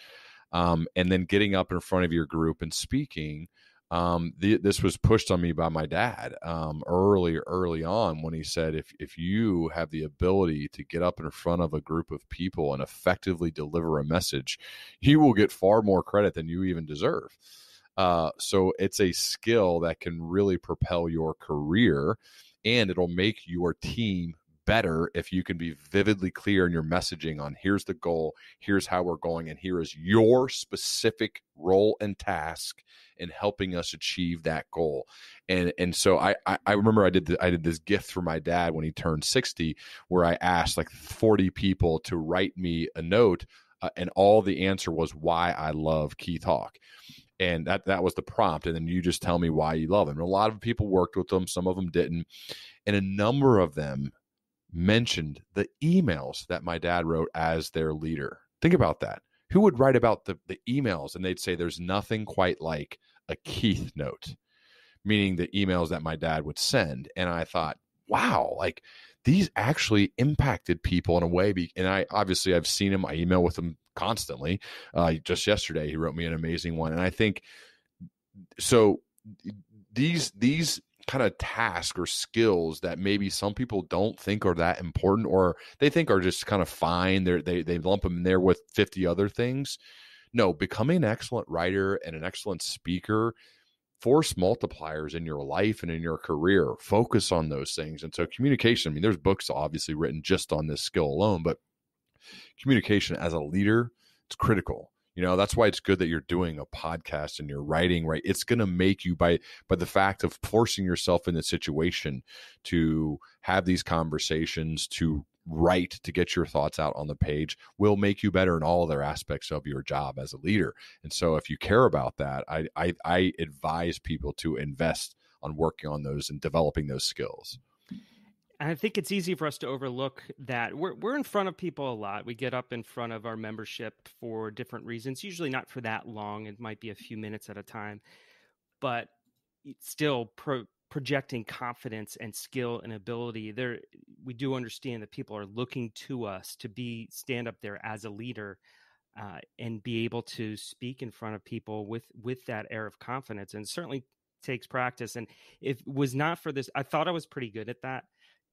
um, and then getting up in front of your group and speaking um, the, this was pushed on me by my dad um, early early on when he said if if you have the ability to get up in front of a group of people and effectively deliver a message, you will get far more credit than you even deserve. Uh, so it's a skill that can really propel your career, and it'll make your team better if you can be vividly clear in your messaging on here's the goal, here's how we're going, and here is your specific role and task in helping us achieve that goal. And and so I I, remember I did the, I did this gift for my dad when he turned 60 where I asked like 40 people to write me a note uh, and all the answer was why I love Keith Hawk and that that was the prompt and then you just tell me why you love him and a lot of people worked with them some of them didn't. And a number of them mentioned the emails that my dad wrote as their leader think about that who would write about the, the emails and they'd say there's nothing quite like a Keith note, meaning the emails that my dad would send. And I thought, wow, like these actually impacted people in a way. Be- and I obviously I've seen him, I email with him constantly. Uh, just yesterday, he wrote me an amazing one. And I think so these, these kind of task or skills that maybe some people don't think are that important or they think are just kind of fine. They're, they they lump them in there with 50 other things. No, becoming an excellent writer and an excellent speaker force multipliers in your life and in your career. Focus on those things. And so communication, I mean, there's books obviously written just on this skill alone, but communication as a leader, it's critical you know that's why it's good that you're doing a podcast and you're writing right? It's going to make you by by the fact of forcing yourself in the situation to have these conversations to write to get your thoughts out on the page will make you better in all other aspects of your job as a leader. And so if you care about that i i, I advise people to invest on working on those and developing those skills I think it's easy for us to overlook that we're we're in front of people a lot. We get up in front of our membership for different reasons, usually not for that long. It might be a few minutes at a time, but still pro- projecting confidence and skill and ability. There, we do understand that people are looking to us to be stand up there as a leader. Uh, and be able to speak in front of people with with that air of confidence and certainly takes practice and if it was not for this i thought i was pretty good at that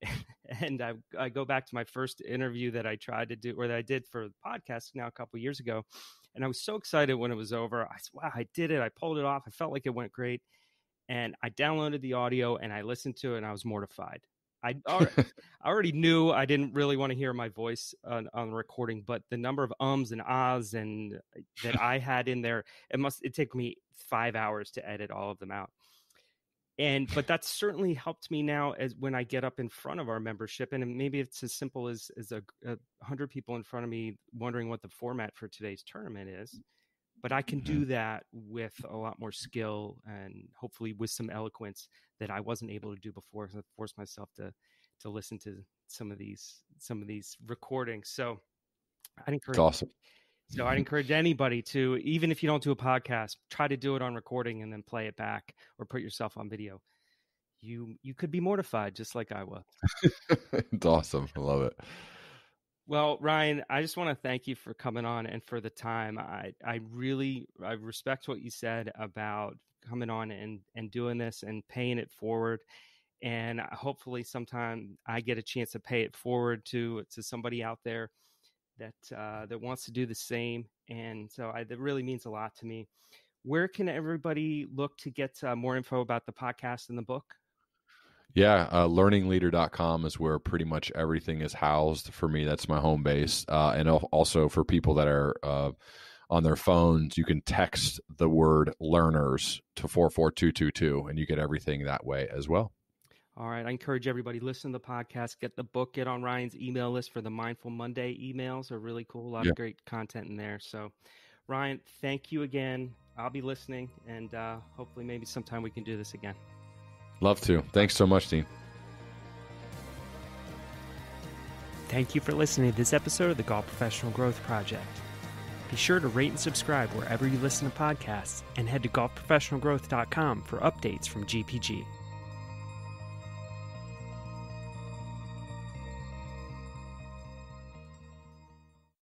(laughs) and I, I go back to my first interview that I tried to do or that I did for the podcast now a couple years ago. And I was so excited when it was over. I said, wow, I did it. I pulled it off. I felt like it went great. And I downloaded the audio and I listened to it and I was mortified. I (laughs) already knew I didn't really want to hear my voice on, on the recording, but the number of ums and ahs and uh, that I had in there, it must it took me five hours to edit all of them out and but that's certainly helped me now as when i get up in front of our membership and maybe it's as simple as as a, a hundred people in front of me wondering what the format for today's tournament is but i can mm-hmm. do that with a lot more skill and hopefully with some eloquence that i wasn't able to do before so i forced myself to to listen to some of these some of these recordings so i encourage awesome so I'd encourage anybody to, even if you don't do a podcast, try to do it on recording and then play it back or put yourself on video. You you could be mortified just like I was. (laughs) it's awesome. I love it. Well, Ryan, I just want to thank you for coming on and for the time. I I really I respect what you said about coming on and and doing this and paying it forward and hopefully sometime I get a chance to pay it forward to to somebody out there that uh, that wants to do the same, and so I, that really means a lot to me. Where can everybody look to get uh, more info about the podcast and the book? Yeah, uh, learningleader.com is where pretty much everything is housed for me. That's my home base. Uh, and also for people that are uh, on their phones, you can text the word learners to 44222 and you get everything that way as well. All right. I encourage everybody listen to the podcast, get the book, get on Ryan's email list for the Mindful Monday emails. Are really cool. A lot yeah. of great content in there. So, Ryan, thank you again. I'll be listening, and uh, hopefully, maybe sometime we can do this again. Love to. Thanks so much, Dean. Thank you for listening to this episode of the Golf Professional Growth Project. Be sure to rate and subscribe wherever you listen to podcasts and head to golfprofessionalgrowth.com for updates from GPG.